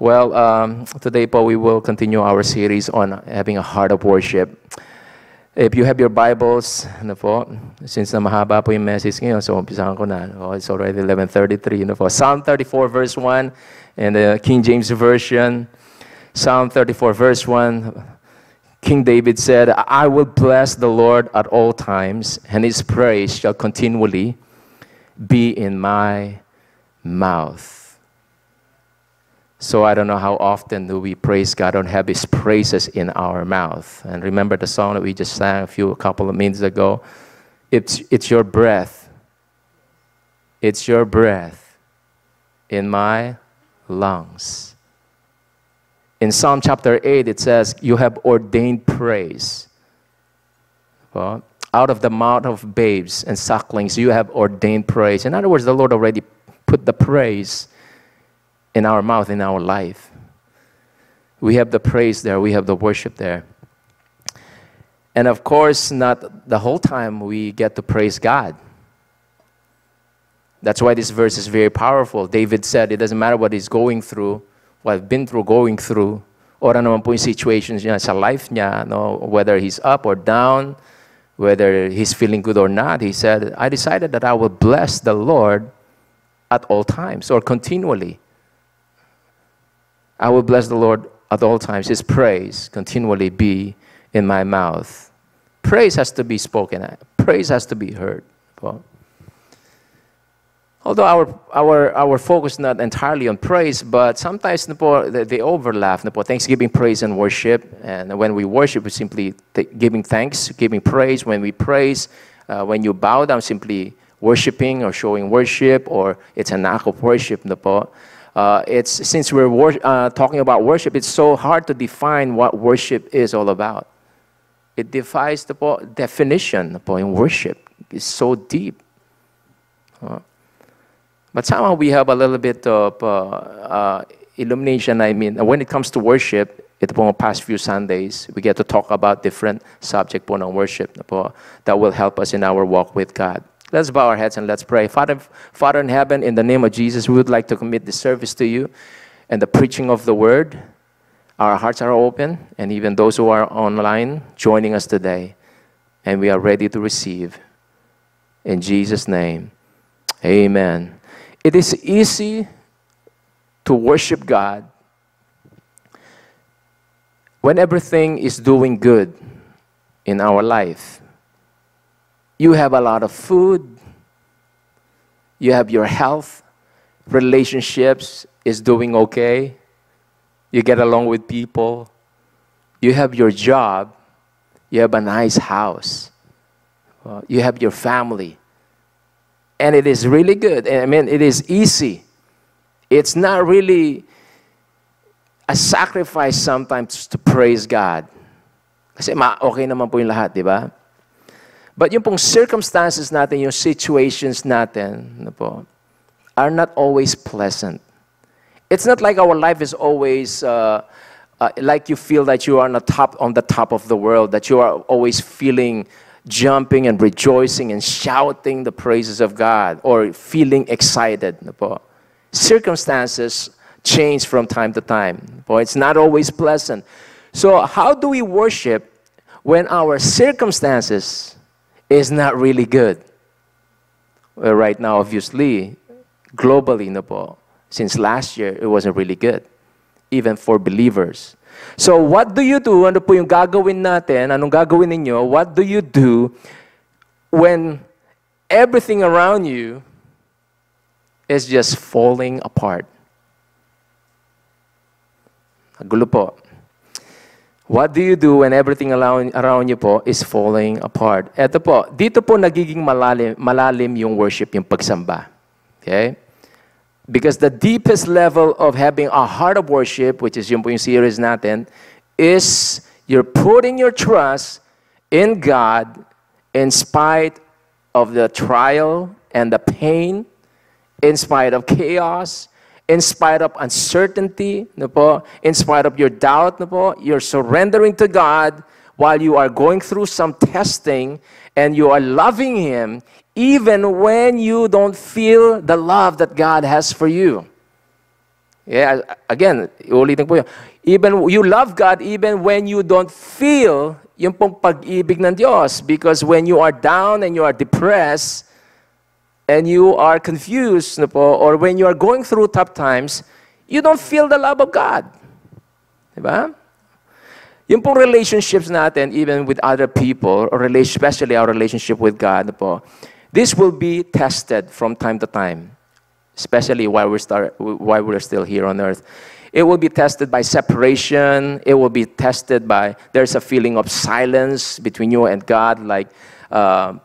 Well, um, today po we will continue our series on having a heart of worship. If you have your Bibles, ano po, since na mahaba po yung message ngayon, so umpisahan ko na. Oh, it's already 11.33. Ano po. Psalm 34 verse 1 and the King James Version. Psalm 34 verse 1, King David said, I will bless the Lord at all times, and his praise shall continually be in my mouth. So I don't know how often do we praise God and have His praises in our mouth. And remember the song that we just sang a few a couple of minutes ago. It's it's your breath. It's your breath in my lungs. In Psalm chapter 8, it says, You have ordained praise. Well, out of the mouth of babes and sucklings, you have ordained praise. In other words, the Lord already put the praise in our mouth, in our life. We have the praise there, we have the worship there. And of course, not the whole time we get to praise God. That's why this verse is very powerful. David said, it doesn't matter what he's going through, what I've been through, going through, or ano naman po situations niya sa life niya, no? whether he's up or down, whether he's feeling good or not. He said, I decided that I will bless the Lord at all times or continually. I will bless the Lord at all times. His praise continually be in my mouth. Praise has to be spoken. Praise has to be heard. Although our, our, our focus is not entirely on praise, but sometimes they overlap. Thanksgiving, praise, and worship. And when we worship, we're simply giving thanks, giving praise. When we praise, uh, when you bow down, simply worshiping or showing worship, or it's an act of worship. Uh, it's since we're wor- uh, talking about worship, it's so hard to define what worship is all about. It defies the po- definition in worship. It's so deep. Uh, but somehow we have a little bit of uh, uh, illumination. I mean, when it comes to worship, ito po past few Sundays, we get to talk about different subject po ng worship po, that will help us in our walk with God. Let's bow our heads and let's pray. Father, Father in heaven, in the name of Jesus, we would like to commit this service to you and the preaching of the word. Our hearts are open, and even those who are online joining us today, and we are ready to receive. In Jesus' name, amen. It is easy to worship God when everything is doing good in our life you have a lot of food, you have your health, relationships is doing okay, you get along with people, you have your job, you have a nice house, uh, you have your family. And it is really good. I mean, it is easy. It's not really a sacrifice sometimes to praise God. Kasi ma okay naman po yung lahat, di ba? But yung pong circumstances natin, yung situations natin, ano po, are not always pleasant. It's not like our life is always uh, uh, like you feel that you are on the top on the top of the world, that you are always feeling jumping and rejoicing and shouting the praises of God or feeling excited. Ano po. Circumstances change from time to time. Po. It's not always pleasant. So how do we worship when our circumstances is not really good. Well, right now, obviously, globally, no po, since last year, it wasn't really good, even for believers. So, what do you do? Ano po yung gagawin natin? Anong gagawin ninyo? What do you do when everything around you is just falling apart? Gulo po. What do you do when everything around, you po is falling apart? Ito po, dito po nagiging malalim, malalim yung worship, yung pagsamba. Okay? Because the deepest level of having a heart of worship, which is yung po yung series natin, is you're putting your trust in God in spite of the trial and the pain, in spite of chaos, in spite of uncertainty, in spite of your doubt, you're surrendering to God while you are going through some testing and you are loving Him even when you don't feel the love that God has for you. Yeah, again, ulitin po yun. Even you love God even when you don't feel yung pong pag-ibig ng Diyos. Because when you are down and you are depressed, and you are confused or when you are going through tough times, you don't feel the love of God. Diba? Yung pong relationships natin, even with other people, or especially our relationship with God, po, this will be tested from time to time, especially while we're, start, while we're still here on earth. It will be tested by separation. It will be tested by, there's a feeling of silence between you and God, like, uh,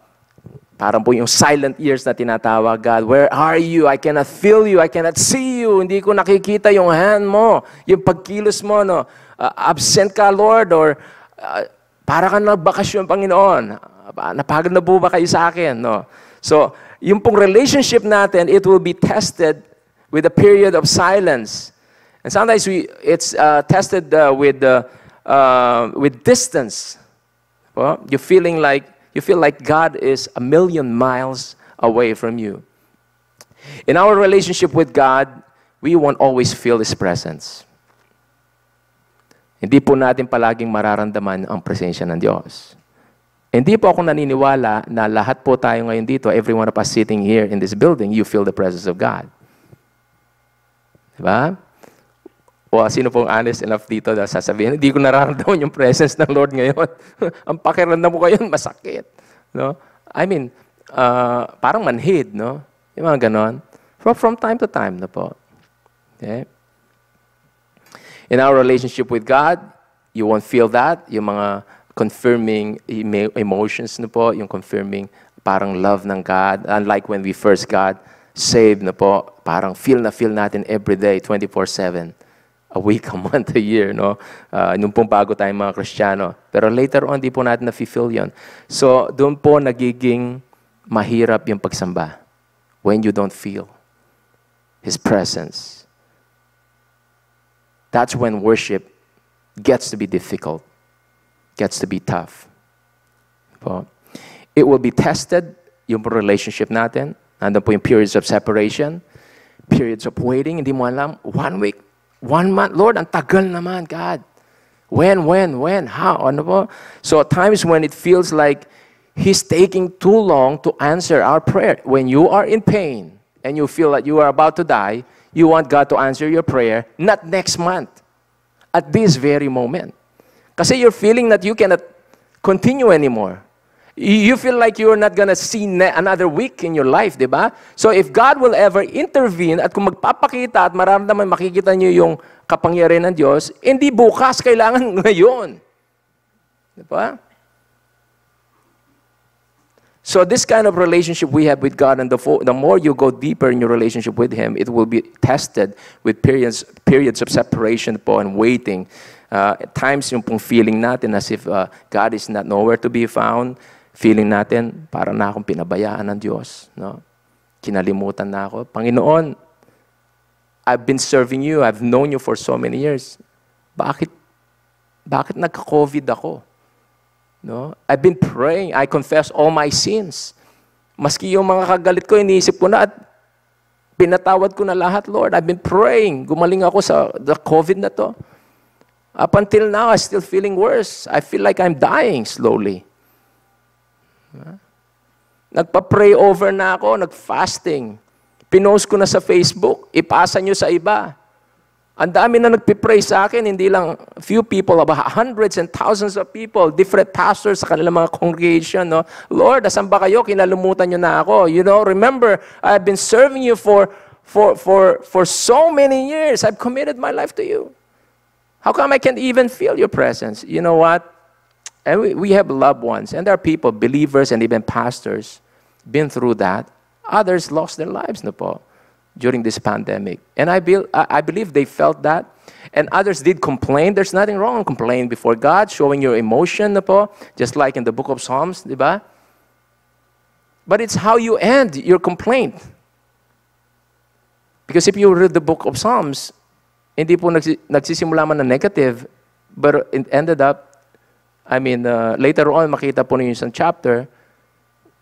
Parang po yung silent ears na tinatawag, God, where are you? I cannot feel you. I cannot see you. Hindi ko nakikita yung hand mo, yung pagkilos mo, no? Uh, absent ka, Lord, or uh, para ka nagbakasyon, Panginoon. Uh, napagod na po ba kayo sa akin, no? So, yung pong relationship natin, it will be tested with a period of silence. And sometimes we, it's uh, tested uh, with, uh, uh, with distance. Well, you're feeling like you feel like God is a million miles away from you. In our relationship with God, we won't always feel His presence. Hindi po natin palaging mararamdaman ang presensya ng Diyos. Hindi po ako naniniwala na lahat po tayo ngayon dito, every one of us sitting here in this building, you feel the presence of God. Diba? O sino pong honest enough dito na sasabihin, hindi ko nararamdaman yung presence ng Lord ngayon. Ang pakiramdam ko ngayon, masakit. No? I mean, uh, parang manhid, no? Yung mga ganon. From, from time to time na po. Okay? In our relationship with God, you won't feel that. Yung mga confirming emotions na po, yung confirming parang love ng God. Unlike when we first got saved na po, parang feel na feel natin every day, 24-7 a week, a month, a year, no? Uh, nung pong bago tayong mga Kristiyano. Pero later on, di po natin na-fulfill yun. So, doon po nagiging mahirap yung pagsamba when you don't feel His presence. That's when worship gets to be difficult, gets to be tough. Po. It will be tested, yung relationship natin. Nandun po yung periods of separation, periods of waiting, hindi mo alam, one week, One month, Lord, ang tagal naman, God. When, when, when, how? Ano po? So at times when it feels like He's taking too long to answer our prayer. When you are in pain and you feel that you are about to die, you want God to answer your prayer, not next month, at this very moment. Kasi you're feeling that you cannot continue anymore. You feel like you're not gonna see another week in your life, di ba? So if God will ever intervene at kung magpapakita at maramdaman makikita niyo yung kapangyarihan ng Diyos, hindi bukas, kailangan ngayon. Di ba? So this kind of relationship we have with God, and the, the more you go deeper in your relationship with Him, it will be tested with periods, periods of separation po and waiting. Uh, at times, yung pong feeling natin as if uh, God is not nowhere to be found feeling natin, para na akong pinabayaan ng Diyos. No? Kinalimutan na ako. Panginoon, I've been serving you. I've known you for so many years. Bakit, bakit nagka-COVID ako? No? I've been praying. I confess all my sins. Maski yung mga kagalit ko, iniisip ko na at pinatawad ko na lahat, Lord. I've been praying. Gumaling ako sa the COVID na to. Up until now, I'm still feeling worse. I feel like I'm dying slowly. Nagpa-pray over na ako, nag-fasting. Pinost ko na sa Facebook, ipasa nyo sa iba. Ang dami na nagpipray sa akin, hindi lang few people, about hundreds and thousands of people, different pastors sa kanilang mga congregation. No? Lord, asan ba kayo? Kinalumutan nyo na ako. You know, remember, I've been serving you for, for, for, for so many years. I've committed my life to you. How come I can't even feel your presence? You know what? And we, we have loved ones, and there are people, believers and even pastors, been through that. Others lost their lives po, during this pandemic. And I, be, I believe they felt that. And others did complain. There's nothing wrong in complaining before God, showing your emotion po, just like in the book of Psalms, di? But it's how you end your complaint. Because if you read the book of Psalms, hindi po nagsisimula man na negative, but it ended up I mean, uh, later on, makita po ninyo sa chapter,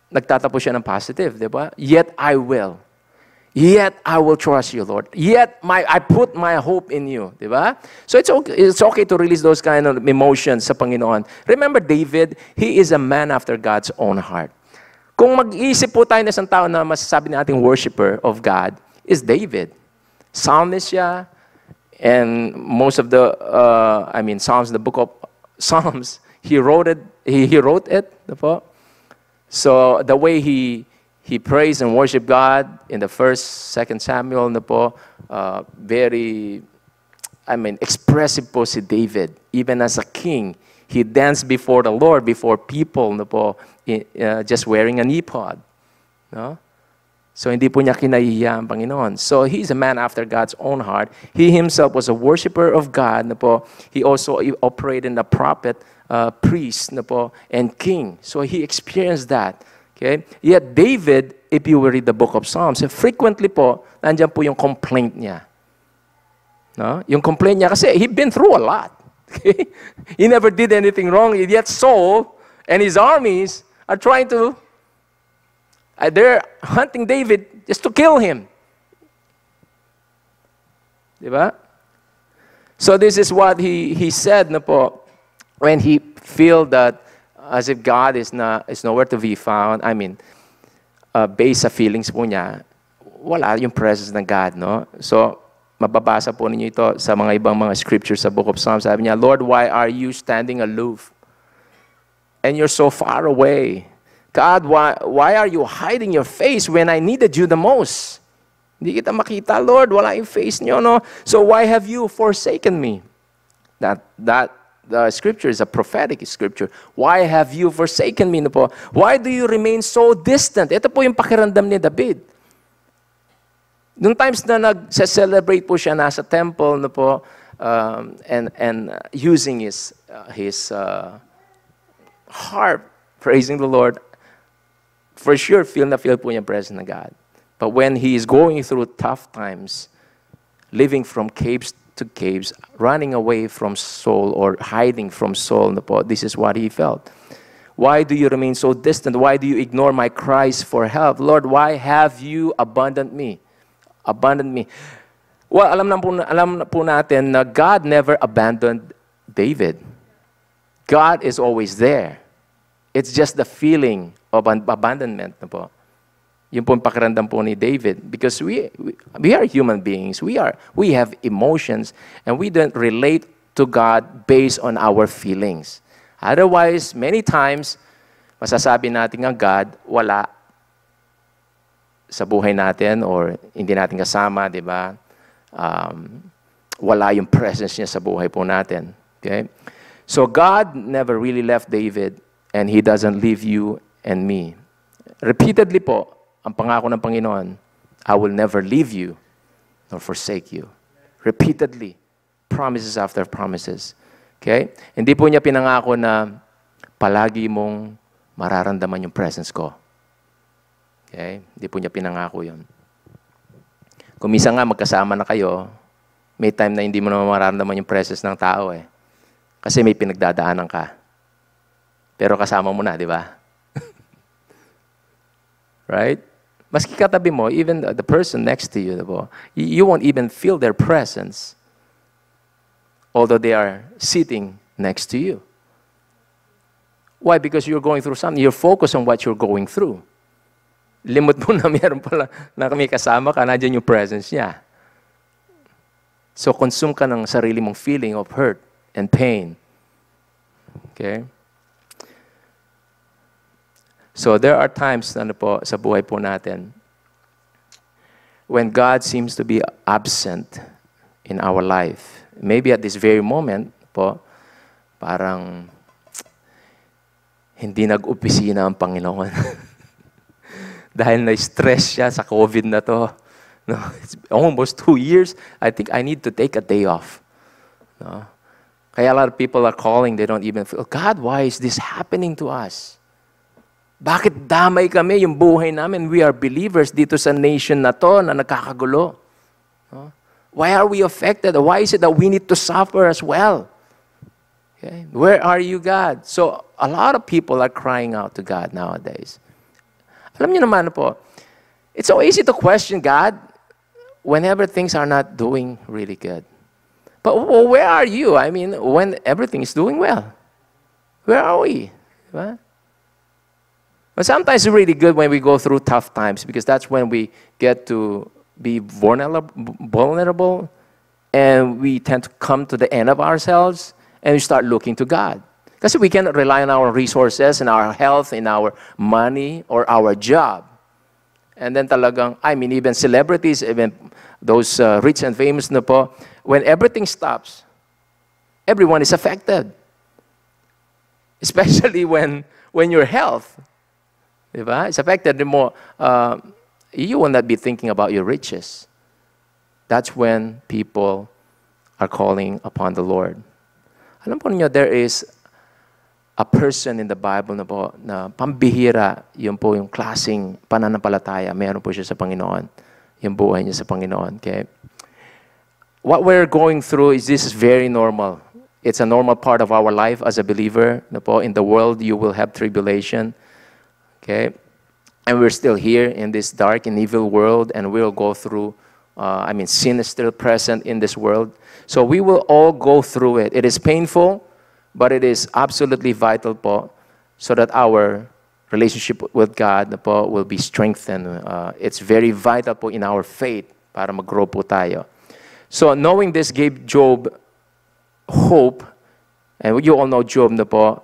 nagtatapos siya ng positive, di ba? Yet I will. Yet I will trust you, Lord. Yet my, I put my hope in you. Di ba? So it's okay, it's okay to release those kind of emotions sa Panginoon. Remember David, he is a man after God's own heart. Kung mag-isip po tayo na isang tao na masasabi nating worshiper of God, is David. Psalmist siya, and most of the, uh, I mean, Psalms, the book of Psalms, he wrote it, he, he wrote it. Po. So the way he he praised and worshiped God in the first, second Samuel na po. Uh, very, I mean, expressive po David. Even as a king, he danced before the Lord, before people na po, uh, just wearing an ephod. No? So hindi po niya kinahiya ang Panginoon. So he's a man after God's own heart. He himself was a worshiper of God na po. He also operated in the prophet, uh, priest na po, and king. So he experienced that. Okay? Yet David, if you read the book of Psalms, frequently po, nandiyan po yung complaint niya. No? Yung complaint niya kasi he been through a lot. Okay? he never did anything wrong, yet Saul and his armies are trying to, uh, they're hunting David just to kill him. Diba? So this is what he, he said na po, when he feel that as if God is, na, is nowhere to be found. I mean, uh, based sa feelings po niya, wala yung presence ng God, no? So, mababasa po ninyo ito sa mga ibang mga scriptures sa Book of Psalms. Sabi niya, Lord, why are you standing aloof? And you're so far away. God, why, why are you hiding your face when I needed you the most? Hindi kita makita, Lord. Wala yung face niyo, no? So why have you forsaken me? That, that the scripture is a prophetic scripture. Why have you forsaken me? Po? Why do you remain so distant? Ito po yung pakiramdam ni David. Nung times na nag-celebrate po siya nasa temple no po, um, and, and uh, using his, uh, his uh, harp, praising the Lord, for sure, feel na feel po niya presence ng God. But when he is going through tough times, living from caves to caves, running away from Saul or hiding from Saul. This is what he felt. Why do you remain so distant? Why do you ignore my cries for help? Lord, why have you abandoned me? Abandoned me. Well, alam na po, alam na po natin na God never abandoned David. God is always there. It's just the feeling of abandonment na po. Yung pong pakiramdam po ni David. Because we, we, we are human beings. We, are, we have emotions and we don't relate to God based on our feelings. Otherwise, many times, masasabi natin ang God, wala sa buhay natin or hindi natin kasama, di ba? Um, wala yung presence niya sa buhay po natin. Okay? So God never really left David and He doesn't leave you and me. Repeatedly po, ang pangako ng Panginoon, I will never leave you nor forsake you. Repeatedly. Promises after promises. Okay? Hindi po niya pinangako na palagi mong mararamdaman yung presence ko. Okay? Hindi po niya pinangako yun. Kung minsan nga magkasama na kayo, may time na hindi mo naman mararamdaman yung presence ng tao eh. Kasi may pinagdadaanan ka. Pero kasama mo na, di ba? right? Maski katabi mo, even the, person next to you, diba? you won't even feel their presence, although they are sitting next to you. Why? Because you're going through something. You're focused on what you're going through. Limot mo na meron pala na kami kasama ka, nandiyan yung presence niya. So consume ka ng sarili mong feeling of hurt and pain. Okay? So there are times ano po, sa buhay po natin when God seems to be absent in our life. Maybe at this very moment po, parang hindi nag-opisina ang Panginoon. Dahil na-stress siya sa COVID na to. No, it's almost two years. I think I need to take a day off. No? Kaya a lot of people are calling, they don't even feel, God, why is this happening to us? Bakit damay kami yung buhay namin? We are believers dito sa nation na to na nagkakagulo. Why are we affected? Why is it that we need to suffer as well? Okay? Where are you, God? So, a lot of people are crying out to God nowadays. Alam niyo naman po, it's so easy to question God. whenever things are not doing really good. But well, where are you? I mean, when everything is doing well, where are we? Right? But sometimes it's really good when we go through tough times because that's when we get to be vulnerable and we tend to come to the end of ourselves and we start looking to God. Because we cannot rely on our resources and our health and our money or our job. And then talagang, I mean, even celebrities, even those uh, rich and famous na po, when everything stops, everyone is affected. Especially when, when your health diba, is affected the more. Uh, you will not be thinking about your riches. That's when people are calling upon the Lord. Alam po niyo, there is a person in the Bible na po, na pambihira, yun po yung klaseng pananampalataya. Meron po siya sa Panginoon. Yung buhay niya sa Panginoon. Okay? What we're going through is this is very normal. It's a normal part of our life as a believer. Na po, in the world, you will have tribulation. Okay? And we're still here in this dark and evil world, and we'll go through, uh, I mean, sin is still present in this world. So we will all go through it. It is painful, but it is absolutely vital po so that our relationship with God po will be strengthened. Uh, it's very vital po in our faith para mag-grow po tayo. So knowing this gave Job hope, and you all know Job na po,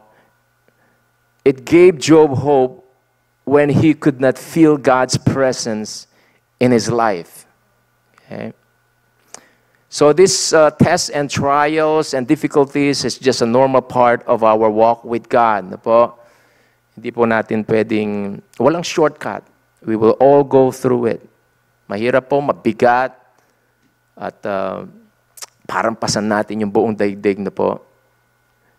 it gave Job hope when he could not feel God's presence in his life. Okay? So, these uh, tests and trials and difficulties is just a normal part of our walk with God. Na po? Hindi po natin pwedeng, walang shortcut. We will all go through it. Mahirap po, mabigat, at uh, parang pasan natin yung buong daigdig na po.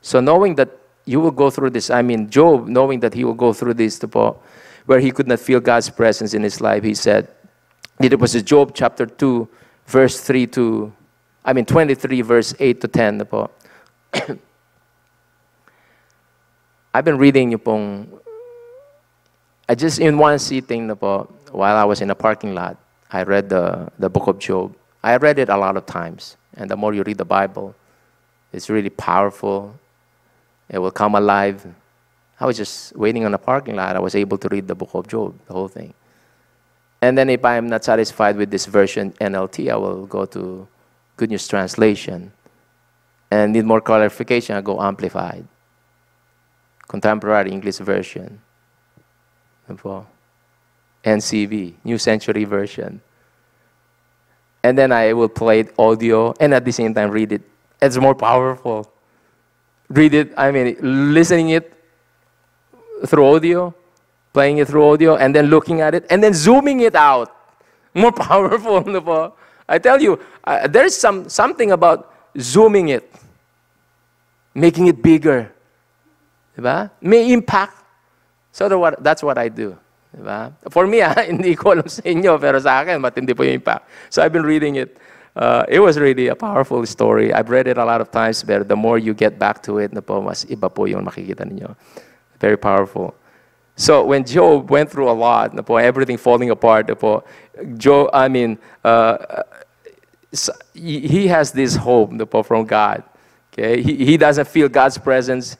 So knowing that you will go through this, I mean, Job, knowing that he will go through this na po, where he could not feel God's presence in his life, he said, it was Job chapter 2, verse 3 to, I mean 23, verse 8 to 10 na po. I've been reading pong, I just, in one sitting na po, while I was in a parking lot, I read the, the book of Job. I read it a lot of times. And the more you read the Bible, it's really powerful. It will come alive. I was just waiting on a parking lot. I was able to read the book of Job, the whole thing. And then if I'm not satisfied with this version NLT, I will go to Good News Translation. And need more clarification, I go Amplified. Contemporary English Version. NCV, New Century Version. And then I will play it audio and at the same time read it. It's more powerful. Read it, I mean, listening it through audio, playing it through audio, and then looking at it, and then zooming it out. More powerful, no? I tell you, uh, there's some, something about zooming it, making it bigger. Diba? May impact. So what, that's what I do. For me, ah, hindi ko alam sa inyo, pero sa akin, matindi po yung impact. So I've been reading it. Uh, it was really a powerful story. I've read it a lot of times, but the more you get back to it, na po, mas iba po yung makikita ninyo. Very powerful. So when Job went through a lot, everything falling apart, Job, I mean, uh, he has this hope from God. Okay? He, doesn't feel God's presence.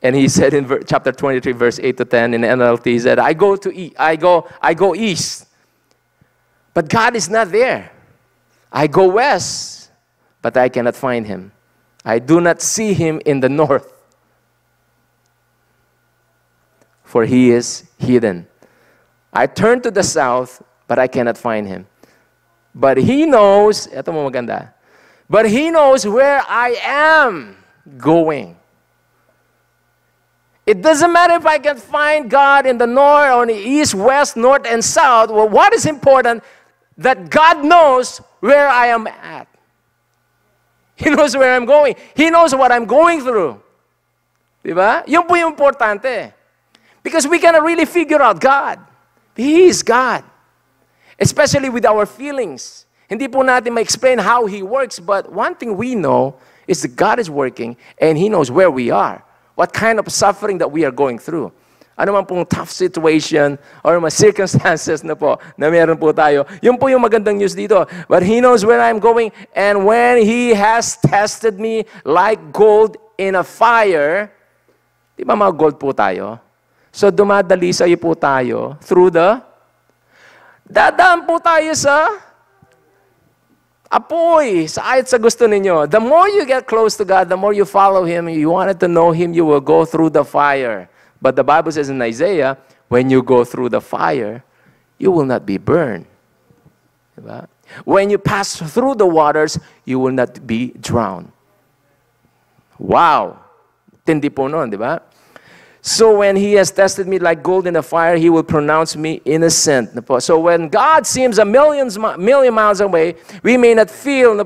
And he said in chapter 23, verse 8 to 10 in NLT, he said, I go to east, I go, I go east, but God is not there. I go west, but I cannot find him. I do not see him in the north for he is hidden. I turn to the south, but I cannot find him. But he knows, ito mo maganda, but he knows where I am going. It doesn't matter if I can find God in the north or in the east, west, north, and south. Well, what is important? That God knows where I am at. He knows where I'm going. He knows what I'm going through. Diba? Yun po yung importante. Because we cannot really figure out God. He is God. Especially with our feelings. Hindi po natin ma-explain how He works, but one thing we know is that God is working and He knows where we are. What kind of suffering that we are going through. Ano man pong tough situation or mga circumstances na po na meron po tayo. Yun po yung magandang news dito. But He knows where I'm going and when He has tested me like gold in a fire, di ba mga gold po tayo? So dumadali sa po tayo through the, dadaan po tayo sa apoy, sa ayat sa gusto ninyo. The more you get close to God, the more you follow Him, you wanted to know Him, you will go through the fire. But the Bible says in Isaiah, when you go through the fire, you will not be burned. Diba? When you pass through the waters, you will not be drowned. Wow! Tindi po nun, di ba? So when he has tested me like gold in the fire, he will pronounce me innocent. So when God seems a millions, million miles away, we may not feel,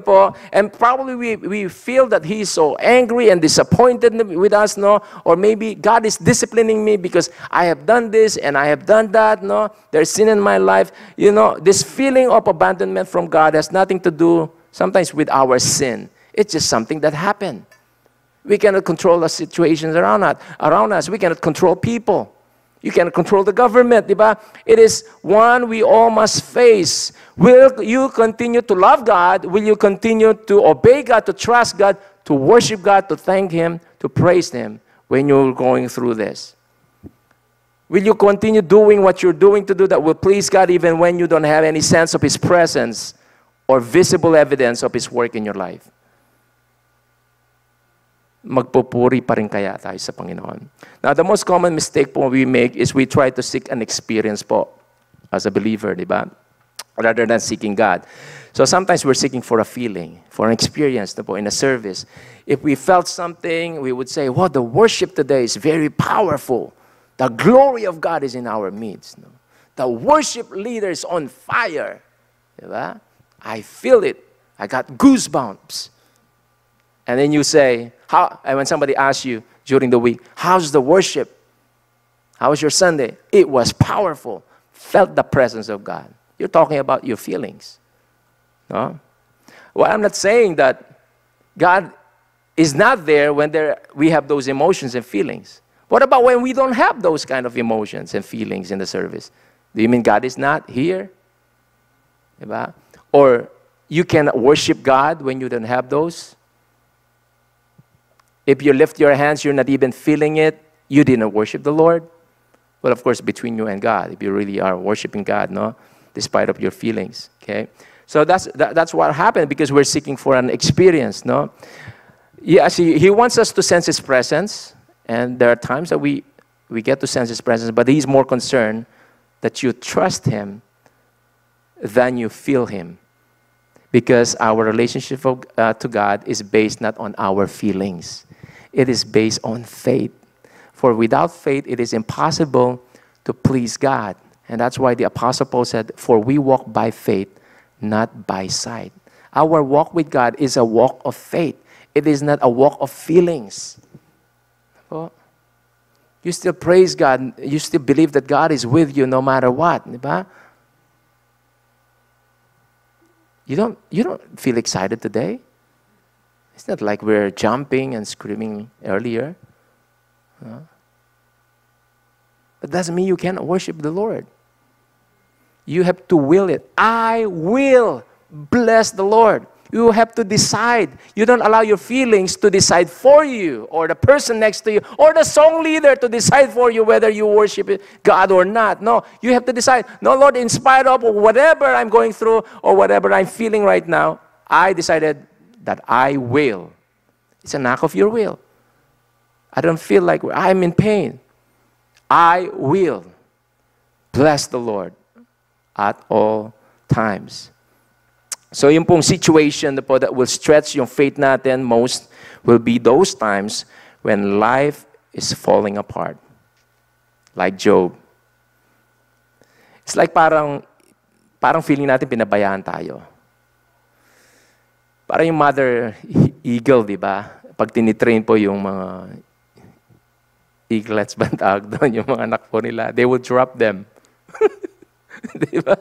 and probably we, we feel that he's so angry and disappointed with us, no? Or maybe God is disciplining me because I have done this and I have done that, no? There's sin in my life. You know, this feeling of abandonment from God has nothing to do sometimes with our sin. It's just something that happened. We cannot control the situations around us. Around us. We cannot control people. You cannot control the government, diba? It is one we all must face. Will you continue to love God? Will you continue to obey God, to trust God, to worship God, to thank Him, to praise Him when you're going through this? Will you continue doing what you're doing to do that will please God even when you don't have any sense of His presence or visible evidence of His work in your life? Magpupuri pa rin kaya tayo sa Panginoon. Now, the most common mistake po we make is we try to seek an experience po as a believer, di ba? Rather than seeking God. So sometimes we're seeking for a feeling, for an experience po, in a service. If we felt something, we would say, wow, the worship today is very powerful. The glory of God is in our midst. No? The worship leader is on fire. Di ba? I feel it. I got goosebumps. And then you say, how, and when somebody asks you during the week, how's the worship? How was your Sunday? It was powerful. Felt the presence of God. You're talking about your feelings. No? Well, I'm not saying that God is not there when there, we have those emotions and feelings. What about when we don't have those kind of emotions and feelings in the service? Do you mean God is not here? Or you can worship God when you don't have those? If you lift your hands, you're not even feeling it, you didn't worship the Lord. Well, of course, between you and God, if you really are worshiping God, no, despite of your feelings, okay. So that's that, that's what happened because we're seeking for an experience, no. Yes, he, he wants us to sense His presence, and there are times that we we get to sense His presence, but He's more concerned that you trust Him than you feel Him because our relationship uh, to God is based not on our feelings. It is based on faith. For without faith, it is impossible to please God. And that's why the Apostle Paul said, For we walk by faith, not by sight. Our walk with God is a walk of faith, it is not a walk of feelings. Oh, you still praise God, you still believe that God is with you no matter what. You don't, you don't feel excited today? It's not like we're jumping and screaming earlier. But doesn't mean you cannot worship the Lord. You have to will it. I will bless the Lord. You have to decide. You don't allow your feelings to decide for you, or the person next to you, or the song leader to decide for you whether you worship God or not. No, you have to decide. No, Lord, in spite of whatever I'm going through or whatever I'm feeling right now, I decided that I will. It's an act of your will. I don't feel like I'm in pain. I will bless the Lord at all times. So yung pong situation na po that will stretch yung faith natin most will be those times when life is falling apart. Like Job. It's like parang parang feeling natin pinabayaan tayo. Para yung mother eagle, di ba? Pag tinitrain po yung mga eaglets ba tawag doon, yung mga anak po nila, they will drop them. di ba?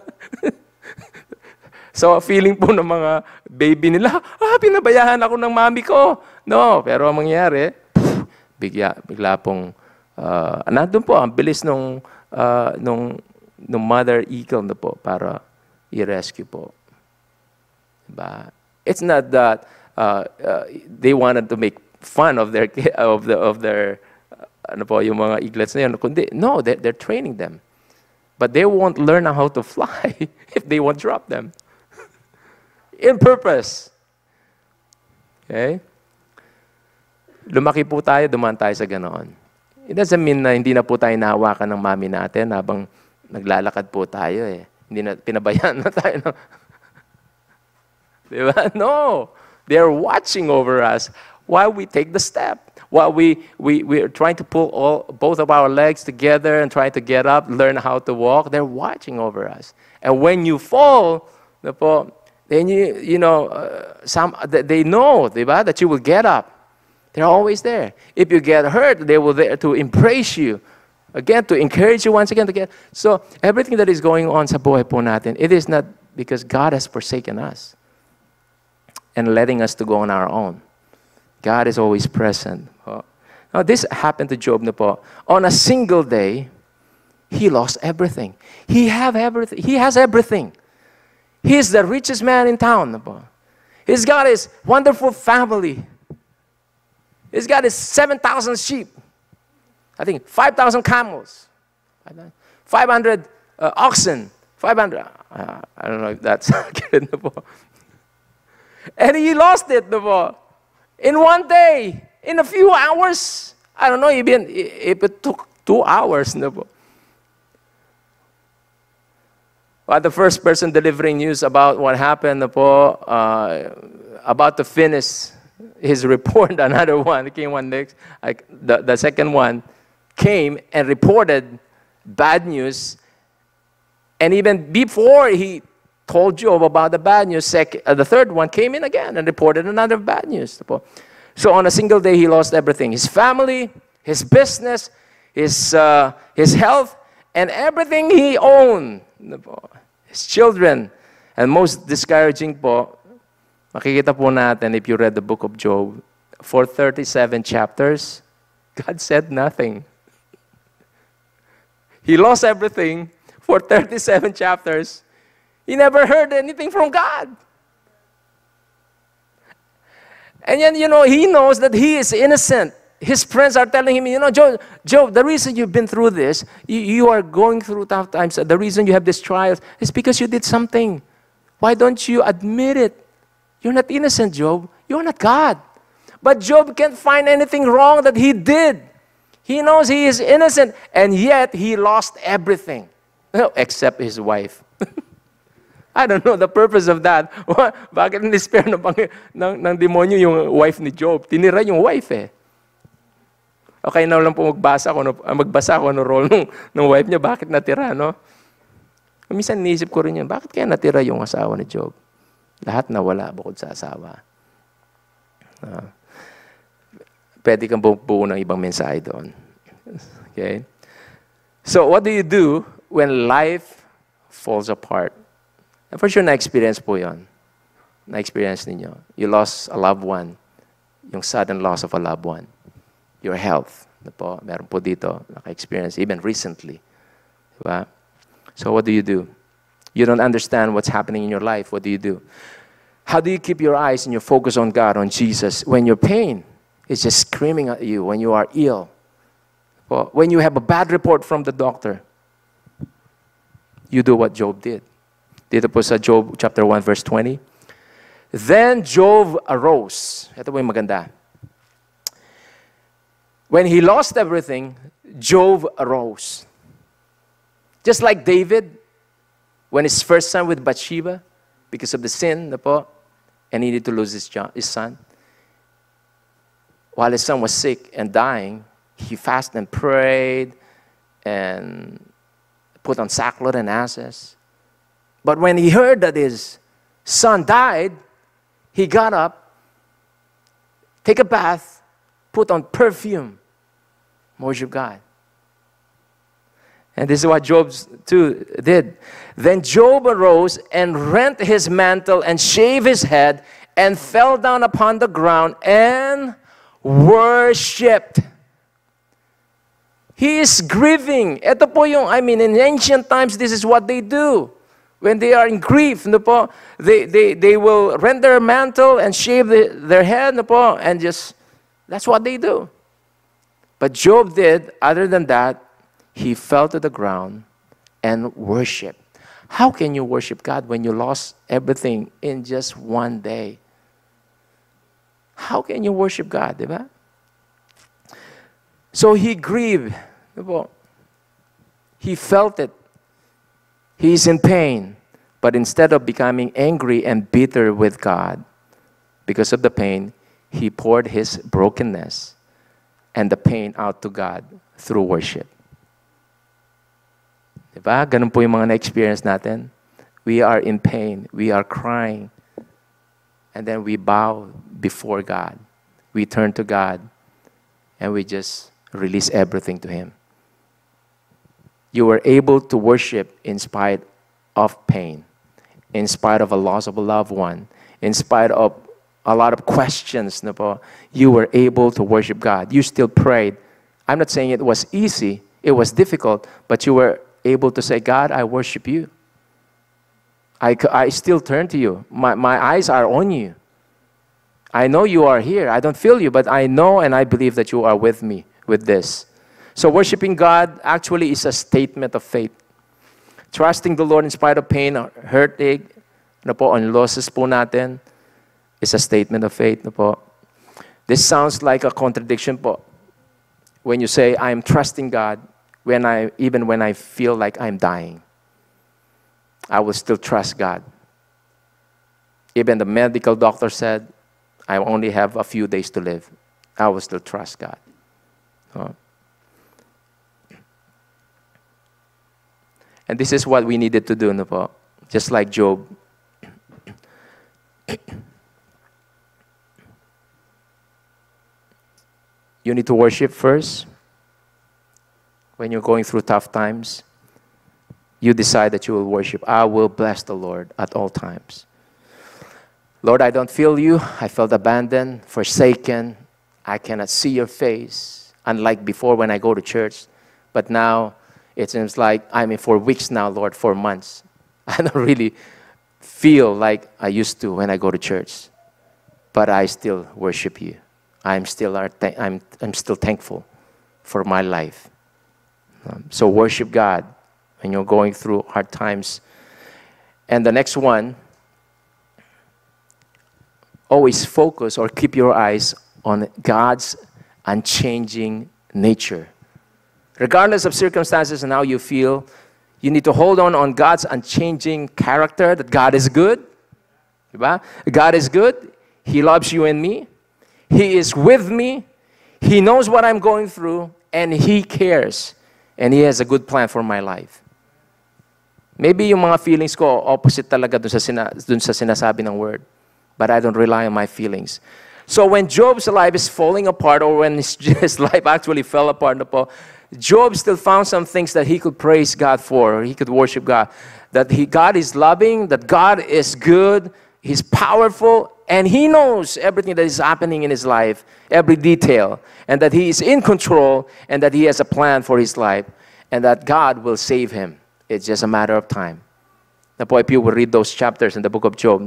so, feeling po ng mga baby nila, ah, pinabayaan ako ng mami ko. No, pero ang mangyayari, bigla, bigla pong uh, nandun po, ang bilis nung, uh, nung, nung mother eagle na po para i-rescue po. Diba? It's not that uh, uh, they wanted to make fun of their of the of their uh, ano po yung mga eaglets na yun kundi no they're, they're training them but they won't learn how to fly if they won't drop them in purpose okay lumaki po tayo dumaan tayo sa ganoon It doesn't mean na hindi na po tayo nahawakan ng mami natin habang naglalakad po tayo eh. Hindi na, pinabayaan na tayo. No? No. They're watching over us while we take the step. While we, we, we are trying to pull all, both of our legs together and trying to get up, learn how to walk, they're watching over us. And when you fall, then you, you know, uh, some, they know, that you will get up. They're always there. If you get hurt, they will there to embrace you. Again, to encourage you once again to get. So everything that is going on sa buhay po natin, it is not because God has forsaken us and letting us to go on our own. God is always present. Now, this happened to Job po. On a single day, he lost everything. He have everything. He has everything. He's the richest man in town. He's got his wonderful family. He's got his 7,000 sheep. I think 5,000 camels. 500 uh, oxen. 500. Uh, I don't know if that's accurate. And he lost it Nabo. in one day, in a few hours. I don't know even if it took two hours. But the first person delivering news about what happened, uh, about to finish his report, another one came one next, like the, the second one came and reported bad news. And even before he told Job about the bad news, uh, the third one came in again and reported another bad news. So on a single day, he lost everything his family, his business, his, uh, his health, and everything he owned. His children. And most discouraging po, Makikita po natin if you read the book of Job, for 37 chapters, God said nothing. He lost everything for 37 chapters. He never heard anything from God. And then, you know, he knows that he is innocent. His friends are telling him, you know, Job, Job the reason you've been through this, you, you are going through tough times, the reason you have this trial is because you did something. Why don't you admit it? You're not innocent, Job. You're not God. But Job can't find anything wrong that he did. He knows he is innocent, and yet he lost everything except his wife. I don't know the purpose of that. Bakit in-despair ng, ng, ng demonyo yung wife ni Job? Tinira yung wife eh. Okay na lang po magbasa ko, ah, magbasa ko ano role ng, ng wife niya, bakit natira, no? Minsan niisip ko rin yan, bakit kaya natira yung asawa ni Job? Lahat nawala bukod sa asawa. Uh, pwede kang buo ng ibang mensahe doon. Okay? So, what do you do when life falls apart? And for sure, na-experience po yon. Na-experience ninyo. You lost a loved one. Yung sudden loss of a loved one. Your health. Na po, meron po dito, naka-experience, even recently. Diba? So, what do you do? you don't understand what's happening in your life, what do you do? How do you keep your eyes and your focus on God, on Jesus, when your pain is just screaming at you, when you are ill, when you have a bad report from the doctor? You do what Job did. Dito po sa Job chapter 1 verse 20. Then Job arose. Ito po yung maganda. When he lost everything, Job arose. Just like David, when his first son with Bathsheba, because of the sin, na po, and he needed to lose his, his son. While his son was sick and dying, he fasted and prayed and put on sackcloth and ashes. But when he heard that his son died, he got up, take a bath, put on perfume, worship God. And this is what Job too did. Then Job arose and rent his mantle and shaved his head and fell down upon the ground and worshipped. He is grieving. Ito po yung, I mean, in ancient times, this is what they do. When they are in grief, they, they, they will rend their mantle and shave the, their head, and just, that's what they do. But Job did, other than that, he fell to the ground and worshiped. How can you worship God when you lost everything in just one day? How can you worship God, diba? So he grieved. He felt it. He is in pain. But instead of becoming angry and bitter with God because of the pain, he poured his brokenness and the pain out to God through worship. Diba? Ganun po yung mga na-experience natin. We are in pain. We are crying. And then we bow before God. We turn to God. And we just release everything to Him. You were able to worship in spite of pain, in spite of a loss of a loved one, in spite of a lot of questions. You were able to worship God. You still prayed. I'm not saying it was easy, it was difficult, but you were able to say, God, I worship you. I, I still turn to you. My, my eyes are on you. I know you are here. I don't feel you, but I know and I believe that you are with me with this. So, worshiping God actually is a statement of faith. Trusting the Lord in spite of pain, or heartache, na po, on losses po natin, is a statement of faith. Na po. This sounds like a contradiction po. When you say, I am trusting God, when I, even when I feel like I'm dying, I will still trust God. Even the medical doctor said, I only have a few days to live. I will still trust God. And this is what we needed to do, po? just like Job. you need to worship first. When you're going through tough times, you decide that you will worship. I will bless the Lord at all times. Lord, I don't feel you. I felt abandoned, forsaken. I cannot see your face unlike before when I go to church. But now it seems like I'm in for weeks now, Lord, for months. I don't really feel like I used to when I go to church. But I still worship you. I'm still, I'm, I'm still thankful for my life. Um, so worship God when you're going through hard times. And the next one, always focus or keep your eyes on God's unchanging nature. Regardless of circumstances and how you feel, you need to hold on on God's unchanging character that God is good. God is good. He loves you and me. He is with me. He knows what I'm going through and He cares. And He has a good plan for my life. Maybe yung mga feelings ko opposite talaga dun sa, sina, dun sa sinasabi ng word. But I don't rely on my feelings. So when Job's life is falling apart, or when his, his life actually fell apart, Job still found some things that he could praise God for, or he could worship God. That he, God is loving, that God is good, He's powerful, and He knows everything that is happening in his life, every detail, and that He is in control, and that He has a plan for his life, and that God will save him. It's just a matter of time. Po, if you will read those chapters in the book of Job,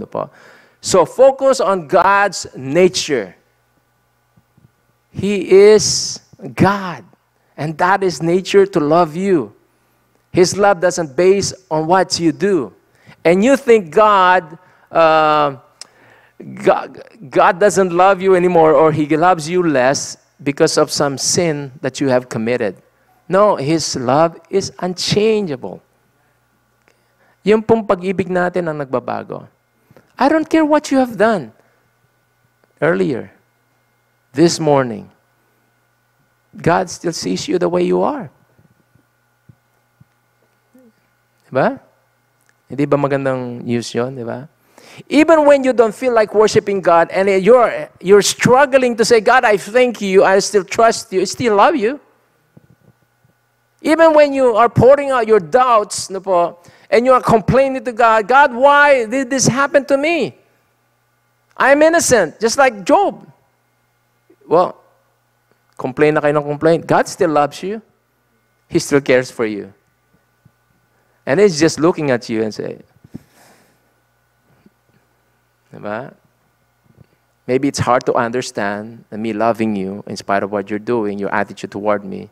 so focus on God's nature. He is God, and that is nature to love you. His love doesn't base on what you do. And you think God, uh, God, God doesn't love you anymore or He loves you less because of some sin that you have committed. No, His love is unchangeable. Yung pong pag-ibig natin ang nagbabago. I don't care what you have done earlier, this morning. God still sees you the way you are. Diba? Hindi ba magandang news yon, diba? Even when you don't feel like worshiping God and you're, you're struggling to say, God, I thank you, I still trust you, I still love you. Even when you are pouring out your doubts, po, and you are complaining to God, God, why did this happen to me? I am innocent, just like Job. Well, complain na kayo ng complain. God still loves you. He still cares for you. And He's just looking at you and say, Diba? Maybe it's hard to understand me loving you in spite of what you're doing, your attitude toward me,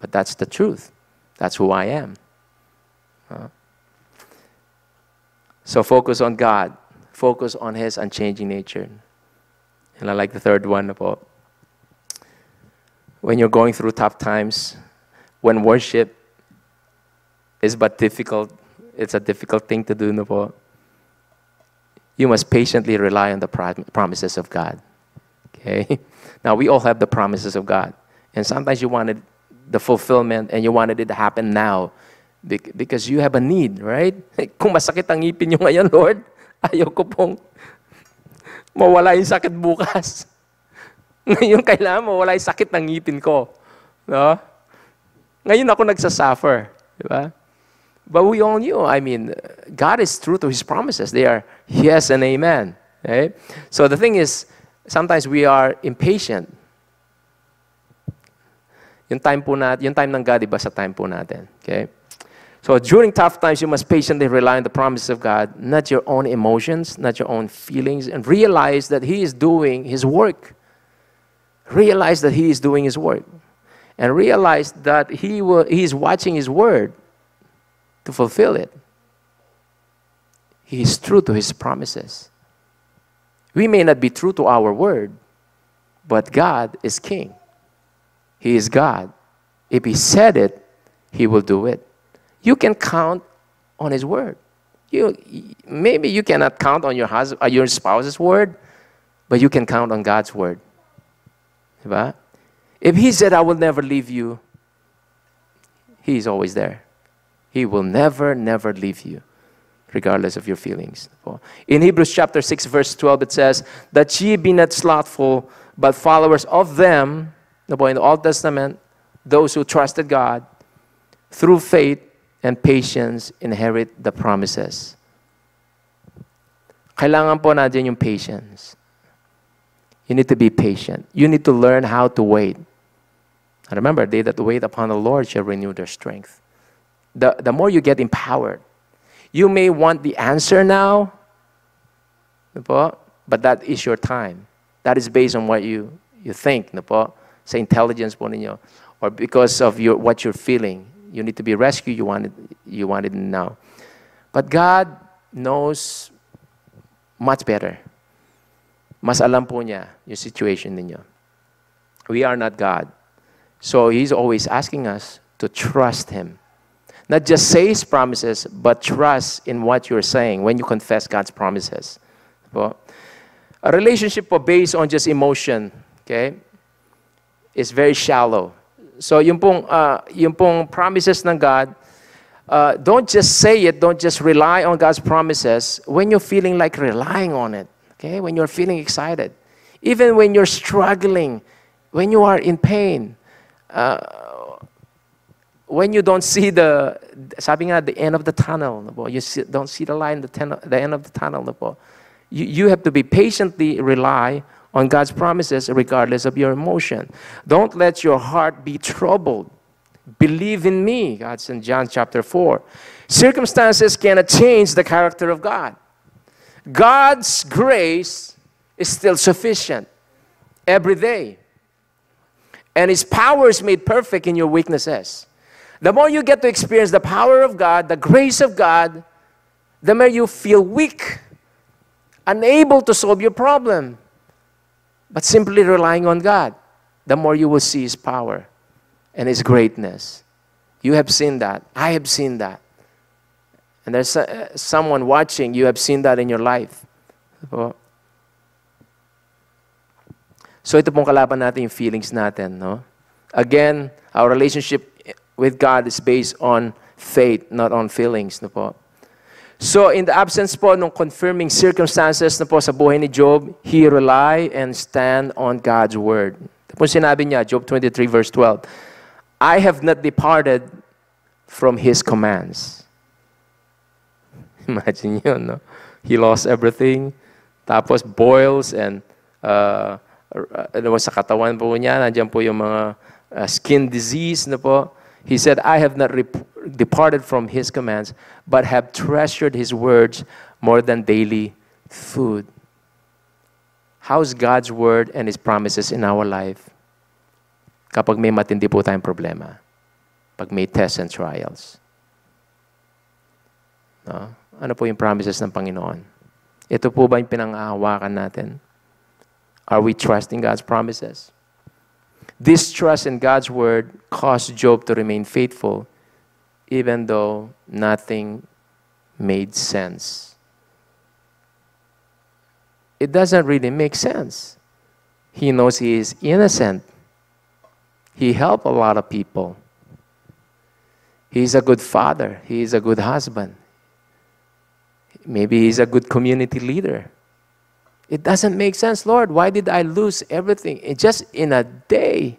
but that's the truth. That's who I am. Huh? So focus on God. Focus on His unchanging nature. And I like the third one about when you're going through tough times, when worship is but difficult, it's a difficult thing to do, no po. You must patiently rely on the promises of God. Okay? Now, we all have the promises of God. And sometimes you wanted the fulfillment and you wanted it to happen now because you have a need, right? Kung masakit ang ngipin nyo ngayon, Lord, ayaw ko pong mawala yung sakit bukas. Ngayon, kailangan mawala yung sakit ng ngipin ko. No? Ngayon ako nagsasuffer. Di ba? But we all knew, I mean, God is true to His promises. They are yes and amen. Okay? So the thing is, sometimes we are impatient. Yung time po natin, yung time ng God, iba sa time po natin. Okay? So during tough times, you must patiently rely on the promises of God, not your own emotions, not your own feelings, and realize that He is doing His work. Realize that He is doing His work. And realize that He, will, he is watching His word to fulfill it. He is true to His promises. We may not be true to our word, but God is King. He is God. If He said it, He will do it you can count on His word. You, maybe you cannot count on your, husband, uh, your spouse's word, but you can count on God's word. Diba? If He said, I will never leave you, He is always there. He will never, never leave you, regardless of your feelings. In Hebrews chapter 6, verse 12, it says, That ye be not slothful, but followers of them, in the Old Testament, those who trusted God, through faith and patience inherit the promises. Kailangan po natin yung patience. You need to be patient. You need to learn how to wait. And remember, they that wait upon the Lord shall renew their strength. The, the more you get empowered, you may want the answer now, but that is your time. That is based on what you, you think, sa intelligence po ninyo, or because of your, what you're feeling you need to be rescued, you want it, you want it now. But God knows much better. Mas alam po niya yung situation ninyo. We are not God. So He's always asking us to trust Him. Not just say His promises, but trust in what you're saying when you confess God's promises. A relationship based on just emotion, okay, is very shallow. So yung pong, uh, yung pong promises ng God, uh, don't just say it, don't just rely on God's promises when you're feeling like relying on it, okay? When you're feeling excited. Even when you're struggling, when you are in pain, uh, when you don't see the, sabi nga, the end of the tunnel, you see, don't see the light in the, ten, the end of the tunnel, you, you have to be patiently rely on God's promises regardless of your emotion. Don't let your heart be troubled. Believe in me, God's in John chapter 4. Circumstances cannot change the character of God. God's grace is still sufficient every day. And His power is made perfect in your weaknesses. The more you get to experience the power of God, the grace of God, the more you feel weak, unable to solve your problem but simply relying on God, the more you will see His power and His greatness. You have seen that. I have seen that. And there's uh, someone watching, you have seen that in your life. So ito pong kalaban natin yung feelings natin. No? Again, our relationship with God is based on faith, not on feelings. No po? So in the absence po ng confirming circumstances na po sa buhay ni Job, he rely and stand on God's word. Po sinabi niya, Job 23 verse 12, I have not departed from His commands. Imagine yun, no? He lost everything. Tapos boils and uh, uh, sa katawan po niya, nandiyan po yung mga uh, skin disease na po. He said, I have not departed from his commands, but have treasured his words more than daily food. How's God's word and his promises in our life? Kapag may matindi po tayong problema. Pag may tests and trials. No? Ano po yung promises ng Panginoon? Ito po ba yung pinangahawakan natin? Are we trusting God's promises? This trust in God's word caused Job to remain faithful even though nothing made sense. It doesn't really make sense. He knows he is innocent. He helped a lot of people. He's a good father. He is a good husband. Maybe he's a good community leader. It doesn't make sense, Lord. Why did I lose everything in just in a day?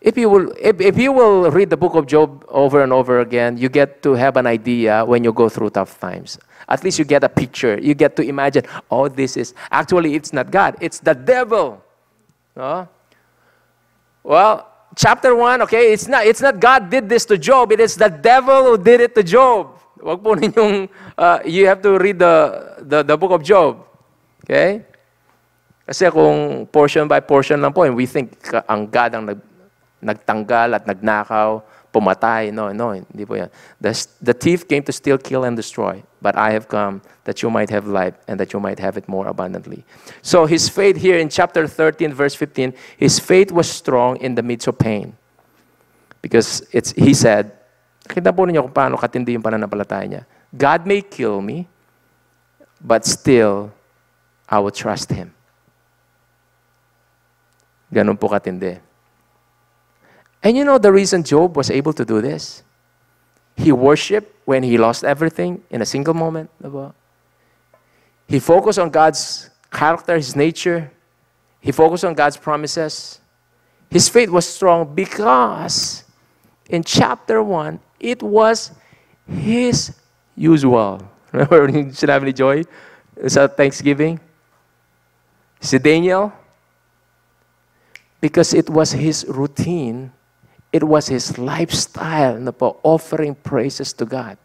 If you will, if, if you will read the book of Job over and over again, you get to have an idea when you go through tough times. At least you get a picture. You get to imagine, oh, this is actually it's not God, it's the devil. No? Well, chapter one, okay, it's not it's not God did this to Job. It is the devil who did it to Job. Wag po ninyong, uh, you have to read the, the, the book of Job. Okay? Kasi kung portion by portion lang po, and we think ang God ang nag, nagtanggal at nagnakaw, pumatay. No, no, hindi po yan. The, the thief came to steal, kill, and destroy. But I have come that you might have life and that you might have it more abundantly. So his faith here in chapter 13, verse 15, his faith was strong in the midst of pain. Because it's, he said, Kita po ninyo kung paano katindi yung pananampalataya niya. God may kill me, but still, I will trust Him. Ganun po katindi. And you know the reason Job was able to do this? He worshiped when he lost everything in a single moment. Diba? He focused on God's character, His nature. He focused on God's promises. His faith was strong because in chapter 1, it was his usual. Remember when sinabi ni Joy sa Thanksgiving? Si Daniel? Because it was his routine, it was his lifestyle na offering praises to God.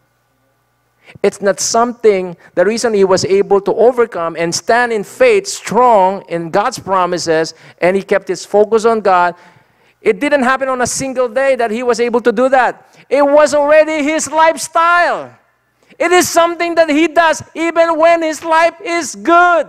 It's not something, the reason he was able to overcome and stand in faith strong in God's promises and he kept his focus on God it didn't happen on a single day that he was able to do that. It was already his lifestyle. It is something that he does even when his life is good.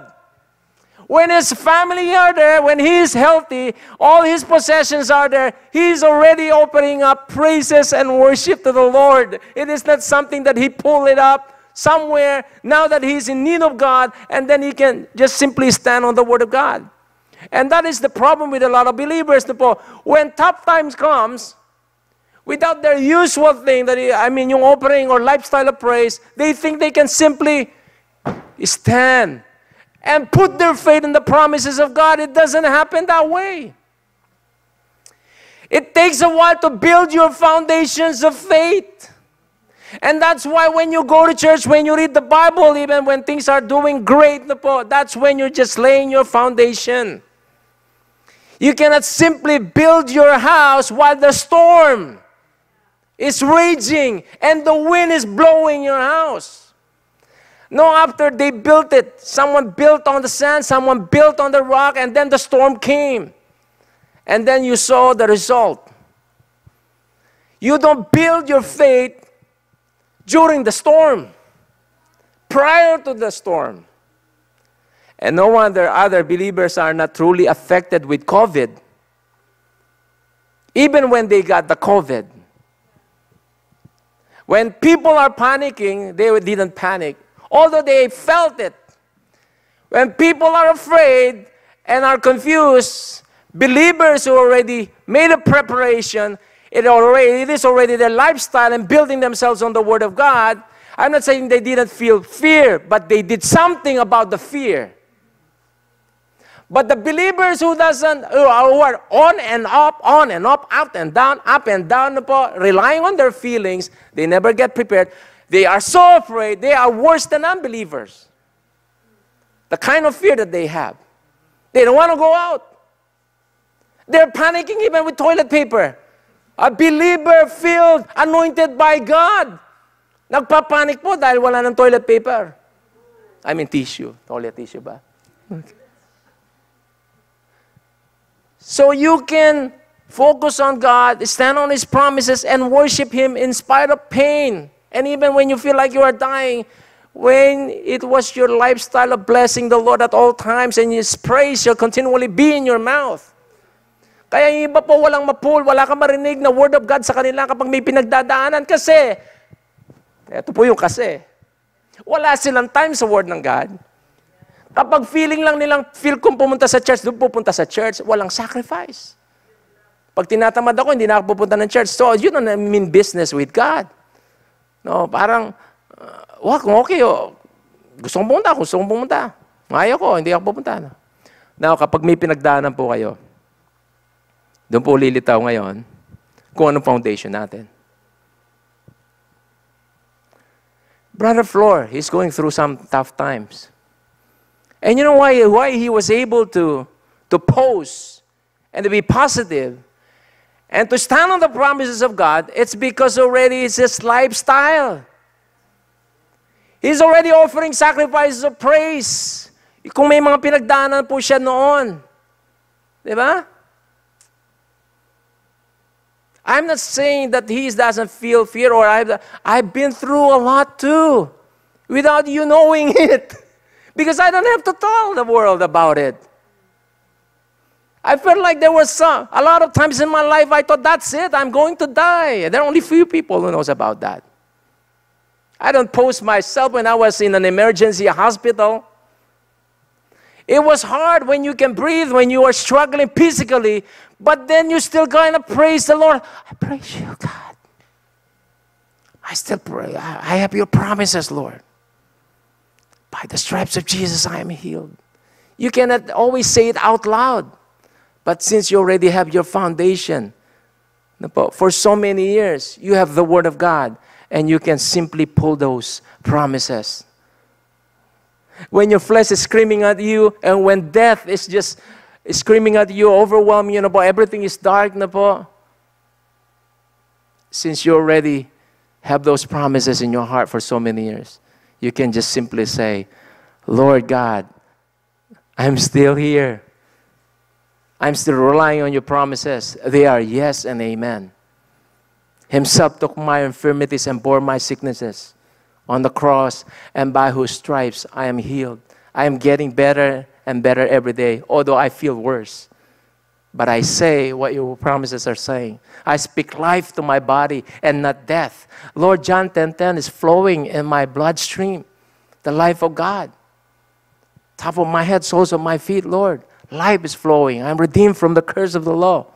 When his family are there, when he is healthy, all his possessions are there, he's already opening up praises and worship to the Lord. It is not something that he pulled it up somewhere now that he's in need of God and then he can just simply stand on the Word of God. And that is the problem with a lot of believers. When tough times comes, without their usual thing, that I mean, yung offering or lifestyle of praise, they think they can simply stand and put their faith in the promises of God. It doesn't happen that way. It takes a while to build your foundations of faith. And that's why when you go to church, when you read the Bible, even when things are doing great, that's when you're just laying your foundation. You cannot simply build your house while the storm is raging and the wind is blowing your house. No, after they built it, someone built on the sand, someone built on the rock, and then the storm came. And then you saw the result. You don't build your faith during the storm, prior to the storm. And no wonder other believers are not truly affected with COVID. Even when they got the COVID. When people are panicking, they didn't panic, although they felt it. When people are afraid and are confused, believers who already made a preparation, it, already, it is already their lifestyle and building themselves on the Word of God. I'm not saying they didn't feel fear, but they did something about the fear. But the believers who doesn't, who are on and up, on and up, up and down, up and down, relying on their feelings, they never get prepared. They are so afraid, they are worse than unbelievers. The kind of fear that they have. They don't want to go out. They're panicking even with toilet paper. A believer filled, anointed by God. Nagpapanik po dahil wala ng toilet paper. I mean tissue. Toilet tissue ba? So you can focus on God, stand on His promises, and worship Him in spite of pain. And even when you feel like you are dying, when it was your lifestyle of blessing the Lord at all times and His praise shall continually be in your mouth. Kaya yung iba po walang mapul, wala ka marinig na word of God sa kanila kapag may pinagdadaanan kasi, ito po yung kasi, wala silang time sa word ng God. Kapag feeling lang nilang feel kong pumunta sa church, doon pupunta sa church, walang sacrifice. Pag tinatamad ako, hindi na ako pupunta ng church. So, you don't mean business with God. No, parang, uh, wah, kung okay, oh, gusto kong pumunta, gusto kong pumunta. Ayaw ko, hindi ako pupunta. No? Now, kapag may pinagdaanan po kayo, doon po lilitaw ngayon kung anong foundation natin. Brother Floor, he's going through some tough times. And you know why, why he was able to, to pose and to be positive and to stand on the promises of God? It's because already it's his lifestyle. He's already offering sacrifices of praise. Kung may mga pinagdaanan po siya noon. Di ba? I'm not saying that he doesn't feel fear or I've, I've been through a lot too without you knowing it. Because I don't have to tell the world about it. I felt like there was some, a lot of times in my life I thought, that's it, I'm going to die. There are only few people who knows about that. I don't post myself when I was in an emergency hospital. It was hard when you can breathe, when you are struggling physically, but then you still going to praise the Lord. I praise you, God. I still pray. I have your promises, Lord. By the stripes of Jesus, I am healed. You cannot always say it out loud. But since you already have your foundation, for so many years, you have the Word of God, and you can simply pull those promises. When your flesh is screaming at you, and when death is just screaming at you, overwhelming you, know, everything is dark, na po, since you already have those promises in your heart for so many years, you can just simply say, Lord God, I'm still here. I'm still relying on your promises. They are yes and amen. Himself took my infirmities and bore my sicknesses on the cross, and by whose stripes I am healed. I am getting better and better every day, although I feel worse. But I say what your promises are saying. I speak life to my body and not death. Lord, John 10:10 10, 10 is flowing in my bloodstream, the life of God. Top of my head, soles of my feet, Lord. Life is flowing. I'm redeemed from the curse of the law.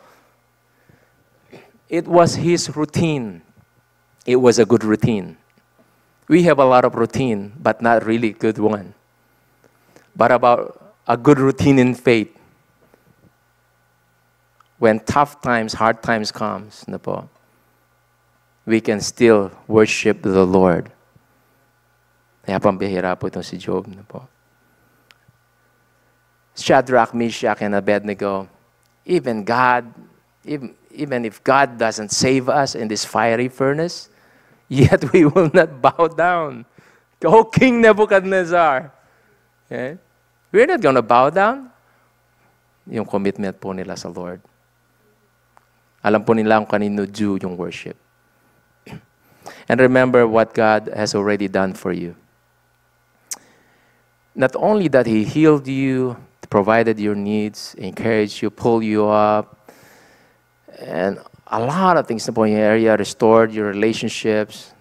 It was his routine. It was a good routine. We have a lot of routine, but not really good one. But about a good routine in faith when tough times, hard times comes, po, we can still worship the Lord. Po si Job. Shadrach, Meshach, and Abednego, even God, even, even if God doesn't save us in this fiery furnace, yet we will not bow down. O King Nebuchadnezzar. Okay? We're not going to bow down. Yung commitment po nila sa Lord. Alam po nila kung kanino due yung worship. And remember what God has already done for you. Not only that He healed you, provided your needs, encouraged you, pulled you up, and a lot of things in your area, restored your relationships.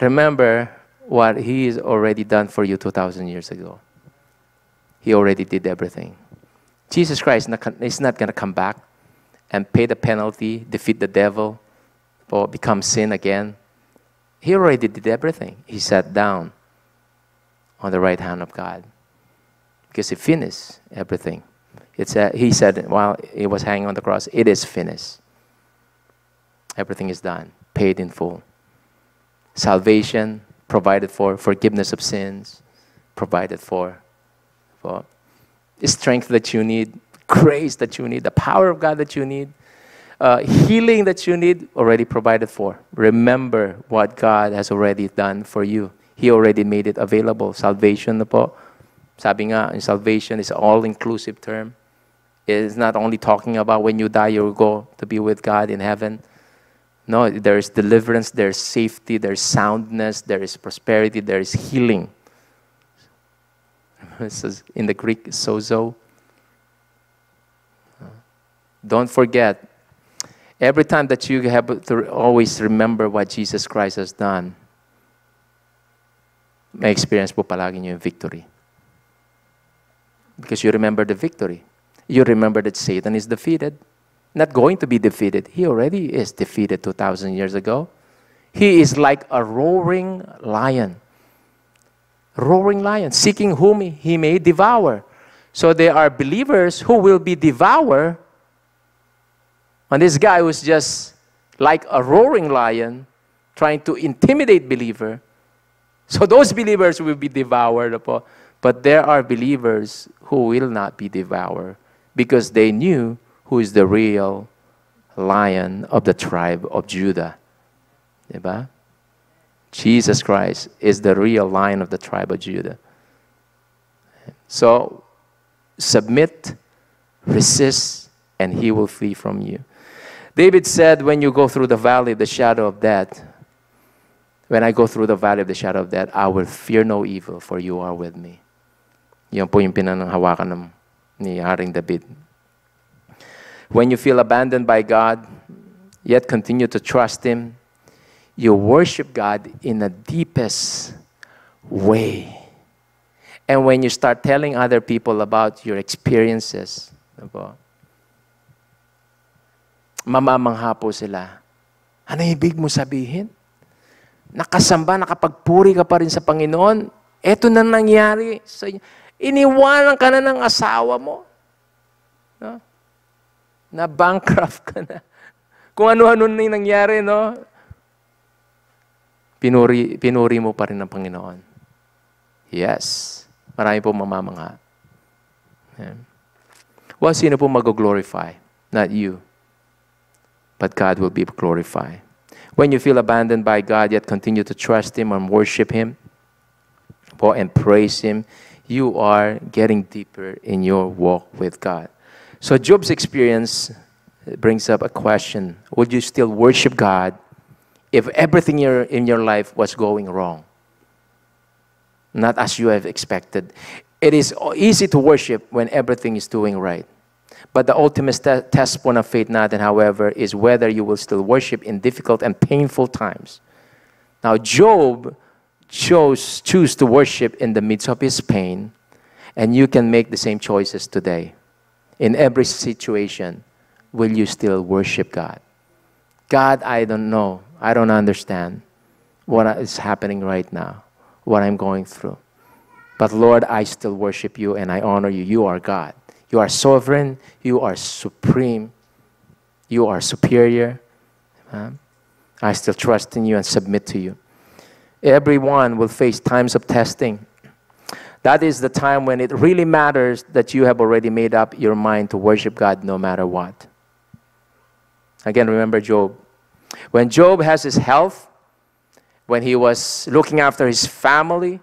Remember what He has already done for you 2,000 years ago. He already did everything. Jesus Christ is not going to come back and pay the penalty, defeat the devil, or become sin again. He already did everything. He sat down on the right hand of God because he finished everything. It's a, he said while he was hanging on the cross, it is finished. Everything is done, paid in full. Salvation provided for, forgiveness of sins provided for. for strength that you need, grace that you need, the power of God that you need. uh, healing that you need, already provided for. Remember what God has already done for you. He already made it available. Salvation po. Sabi nga, salvation is all-inclusive term. Is not only talking about when you die, you'll go to be with God in heaven. No, there is deliverance, there is safety, there is soundness, there is prosperity, there is healing. This is in the Greek, sozo. Don't forget, every time that you have to always remember what Jesus Christ has done, may experience po palagi niyo yung victory. Because you remember the victory. You remember that Satan is defeated. Not going to be defeated. He already is defeated 2,000 years ago. He is like a roaring lion. Roaring lion, seeking whom he may devour. So there are believers who will be devoured and this guy was just like a roaring lion trying to intimidate believer. So those believers will be devoured. But there are believers who will not be devoured because they knew who is the real lion of the tribe of Judah. Diba? Jesus Christ is the real lion of the tribe of Judah. So submit, resist, and he will flee from you. David said, When you go through the valley of the shadow of death, when I go through the valley of the shadow of death, I will fear no evil, for you are with me. Yan po yung pinananghawakan ng, ni David. When you feel abandoned by God, yet continue to trust Him, you worship God in the deepest way. And when you start telling other people about your experiences, mamamangha po sila. Ano ibig mo sabihin? Nakasamba, nakapagpuri ka pa rin sa Panginoon. Ito na nangyari sa. Iniwanan ka na ng asawa mo. No? Na bankrupt ka na. Kung ano-ano na yung nangyari, no? Pinuri, pinuri mo pa rin ng Panginoon. Yes. Marami po mamamangha. Yeah. Well, sino po mag-glorify? Not you but God will be glorified. When you feel abandoned by God, yet continue to trust Him and worship Him and praise Him, you are getting deeper in your walk with God. So, Job's experience brings up a question Would you still worship God if everything in your life was going wrong? Not as you have expected. It is easy to worship when everything is doing right. But the ultimate test point of faith natin, however, is whether you will still worship in difficult and painful times. Now, Job chose choose to worship in the midst of his pain, and you can make the same choices today. In every situation, will you still worship God? God, I don't know. I don't understand what is happening right now, what I'm going through. But Lord, I still worship you and I honor you. You are God. You are sovereign. You are supreme. You are superior. I still trust in you and submit to you. Everyone will face times of testing. That is the time when it really matters that you have already made up your mind to worship God no matter what. Again, remember Job. When Job has his health, when he was looking after his family,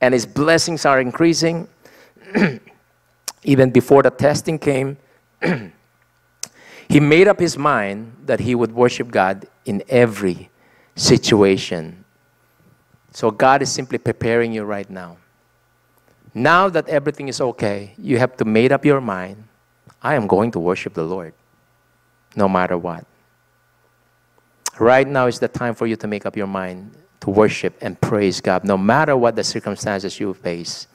and his blessings are increasing, even before the testing came, he made up his mind that he would worship God in every situation. So God is simply preparing you right now. Now that everything is okay, you have to make up your mind I am going to worship the Lord no matter what. Right now is the time for you to make up your mind to worship and praise God no matter what the circumstances you face.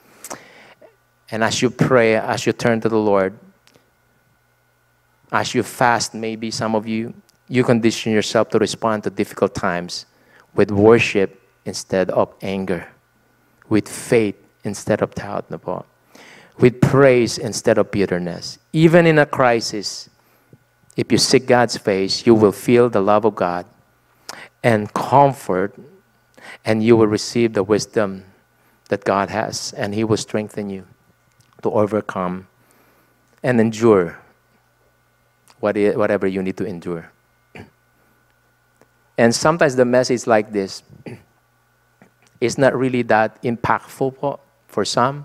And as you pray, as you turn to the Lord, as you fast, maybe some of you, you condition yourself to respond to difficult times with worship instead of anger, with faith instead of doubt, with praise instead of bitterness. Even in a crisis, if you seek God's face, you will feel the love of God and comfort, and you will receive the wisdom that God has, and He will strengthen you to overcome and endure whatever you need to endure. And sometimes the message like this is not really that impactful for some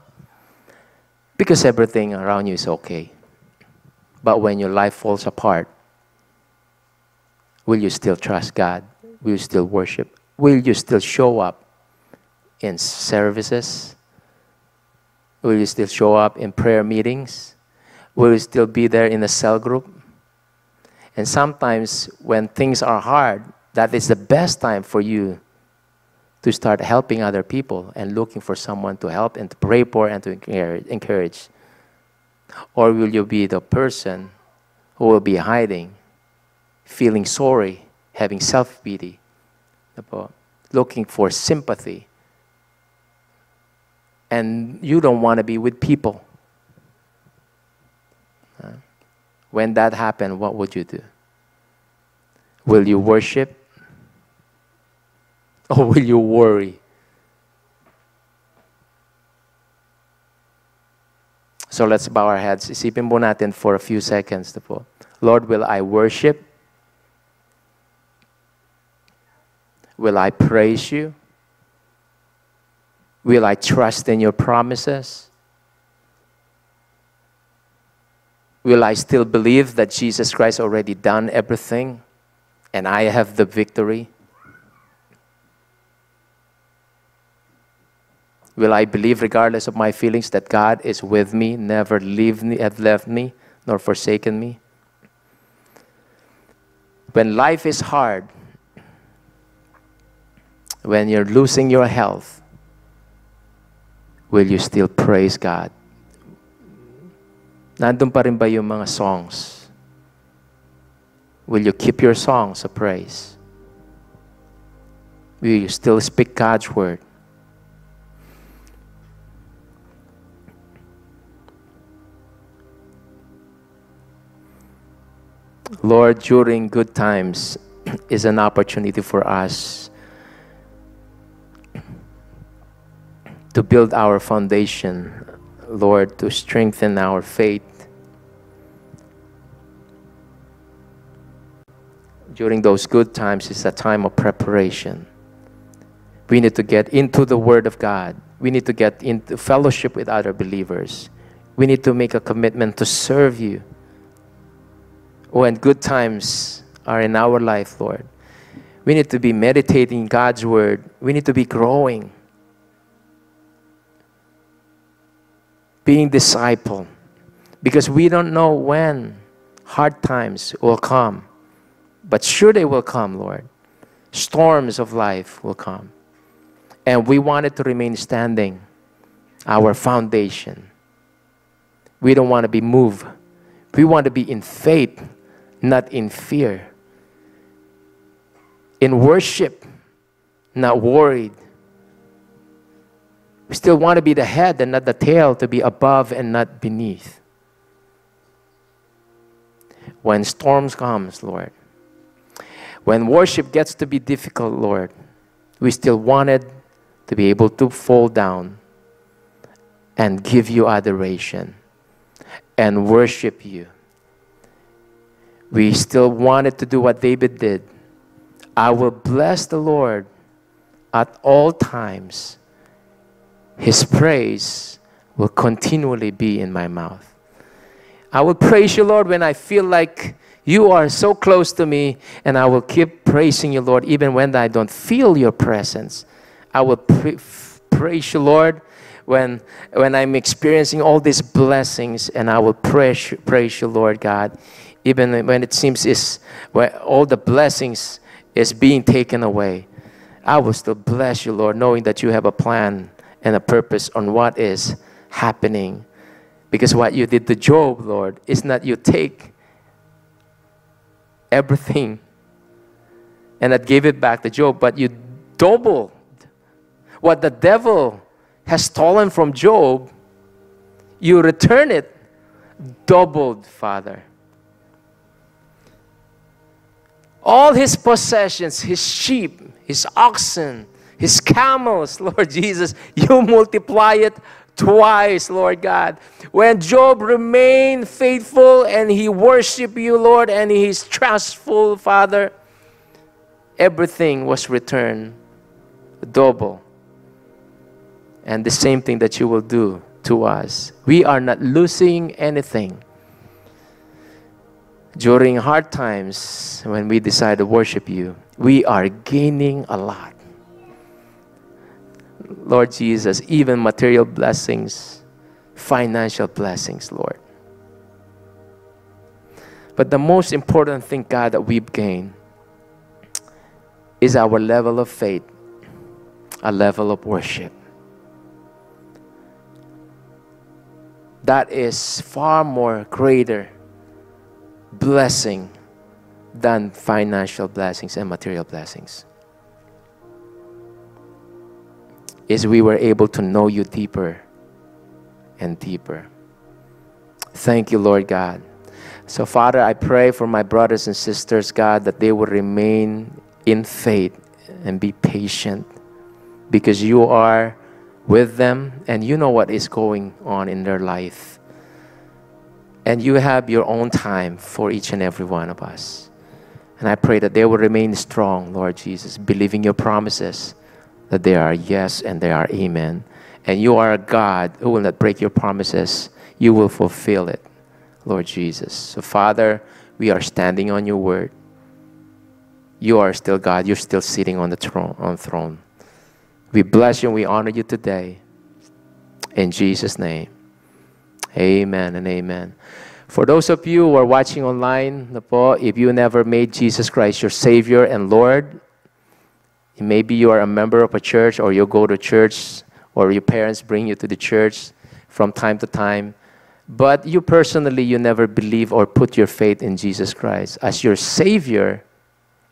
because everything around you is okay. But when your life falls apart, will you still trust God? Will you still worship? Will you still show up in services? Will you still show up in prayer meetings? Will you still be there in a cell group? And sometimes when things are hard, that is the best time for you to start helping other people and looking for someone to help and to pray for and to encourage. Or will you be the person who will be hiding, feeling sorry, having self pity, looking for sympathy? And you don't want to be with people. When that happened, what would you do? Will you worship? Or will you worry? So let's bow our heads. Isipin po natin for a few seconds. Po. Lord, will I worship? Will I praise you? Will I trust in your promises? Will I still believe that Jesus Christ already done everything and I have the victory? Will I believe, regardless of my feelings, that God is with me, never leave me, have left me, nor forsaken me? When life is hard, when you're losing your health, will you still praise God? Nandun pa rin ba yung mga songs? Will you keep your songs of praise? Will you still speak God's word? Lord, during good times is an opportunity for us to build our foundation, Lord, to strengthen our faith. During those good times is a time of preparation. We need to get into the Word of God. We need to get into fellowship with other believers. We need to make a commitment to serve you when good times are in our life, Lord. We need to be meditating God's word. We need to be growing. Being disciple. Because we don't know when hard times will come. But sure they will come, Lord. Storms of life will come. And we want it to remain standing, our foundation. We don't want to be moved. We want to be in faith not in fear. In worship, not worried. We still want to be the head and not the tail, to be above and not beneath. When storms comes, Lord, when worship gets to be difficult, Lord, we still wanted to be able to fall down and give you adoration and worship you we still wanted to do what David did. I will bless the Lord at all times. His praise will continually be in my mouth. I will praise you, Lord, when I feel like you are so close to me, and I will keep praising you, Lord, even when I don't feel your presence. I will praise you, Lord, when, when I'm experiencing all these blessings, and I will praise, praise you, Lord God, even when it seems is where all the blessings is being taken away. I will still bless you, Lord, knowing that you have a plan and a purpose on what is happening. Because what you did to Job, Lord, is not you take everything and that give it back to Job, but you double what the devil has stolen from Job, you return it doubled, Father. All his possessions, his sheep, his oxen, his camels, Lord Jesus, you multiply it twice, Lord God. When Job remained faithful and he worshiped you, Lord, and he's trustful, Father, everything was returned double. And the same thing that you will do to us. We are not losing anything. During hard times, when we decide to worship you, we are gaining a lot. Lord Jesus, even material blessings, financial blessings, Lord. But the most important thing, God, that we've gained is our level of faith, a level of worship. That is far more greater blessing than financial blessings and material blessings. Is we were able to know you deeper and deeper. Thank you, Lord God. So, Father, I pray for my brothers and sisters, God, that they will remain in faith and be patient because you are with them and you know what is going on in their life. And you have your own time for each and every one of us. And I pray that they will remain strong, Lord Jesus, believing your promises that they are yes and they are amen. And you are a God who will not break your promises, you will fulfill it, Lord Jesus. So, Father, we are standing on your word you are still God. You're still sitting on the throne. On throne. We bless you and we honor you today. In Jesus' name. Amen and amen. For those of you who are watching online, if you never made Jesus Christ your Savior and Lord, maybe you are a member of a church or you go to church or your parents bring you to the church from time to time, but you personally, you never believe or put your faith in Jesus Christ as your Savior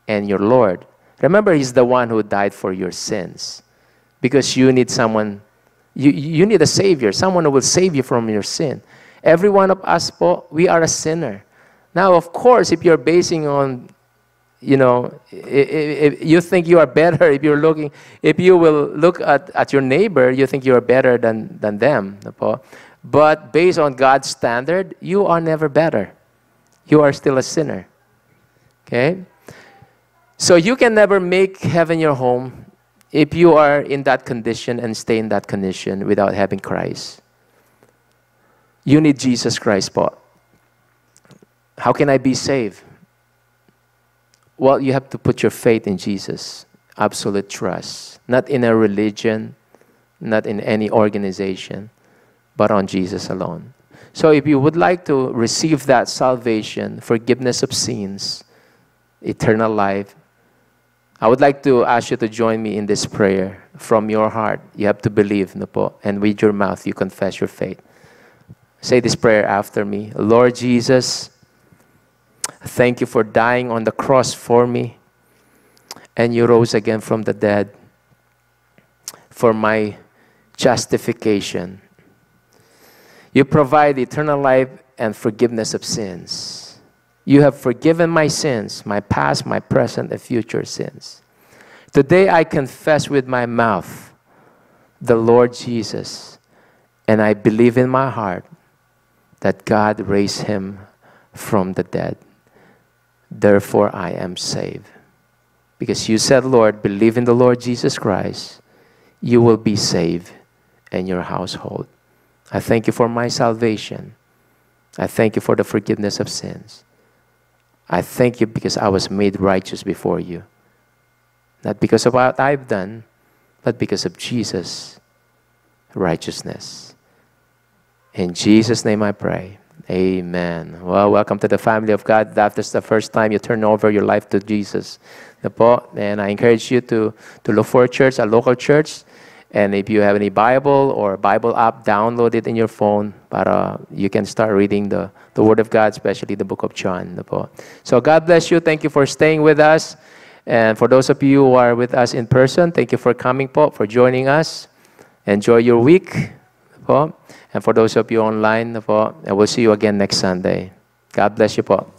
and your Lord. Remember, He's the one who died for your sins because you need someone, you, you need a Savior, someone who will save you from your sin. Every one of us, we are a sinner. Now, of course, if you're basing on, you know, if, you think you are better, if you're looking, if you will look at, at your neighbor, you think you are better than, than them. But based on God's standard, you are never better. You are still a sinner. Okay? So you can never make heaven your home if you are in that condition and stay in that condition without having Christ. You need Jesus Christ, po. How can I be saved? Well, you have to put your faith in Jesus, absolute trust, not in a religion, not in any organization, but on Jesus alone. So if you would like to receive that salvation, forgiveness of sins, eternal life, I would like to ask you to join me in this prayer from your heart. You have to believe, po? and with your mouth you confess your faith. Say this prayer after me. Lord Jesus, thank you for dying on the cross for me, and you rose again from the dead for my justification. You provide eternal life and forgiveness of sins. You have forgiven my sins, my past, my present, and future sins. Today I confess with my mouth the Lord Jesus, and I believe in my heart that God raised him from the dead. Therefore I am saved. Because you said, Lord, believe in the Lord Jesus Christ, you will be saved and your household. I thank you for my salvation. I thank you for the forgiveness of sins. I thank you because I was made righteous before you. Not because of what I've done, but because of Jesus' righteousness. In Jesus' name I pray. Amen. Well, welcome to the family of God. That is the first time you turn over your life to Jesus. And I encourage you to, to look for a church, a local church. And if you have any Bible or Bible app, download it in your phone. But uh, you can start reading the the Word of God, especially the book of John. So God bless you. Thank you for staying with us. And for those of you who are with us in person, thank you for coming for joining us. Enjoy your week. Po. And for those of you online, and we'll see you again next Sunday. God bless you po.